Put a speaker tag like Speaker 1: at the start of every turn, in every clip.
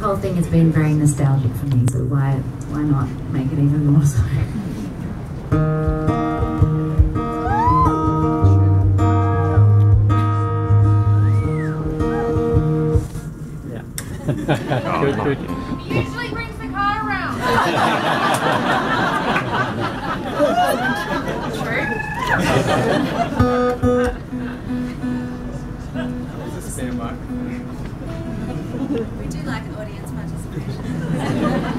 Speaker 1: whole thing has been very nostalgic for me, so why why not make it even more so?
Speaker 2: Yeah. good, good.
Speaker 3: He usually brings the car around.
Speaker 4: We do like an audience participation.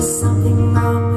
Speaker 1: there's something wrong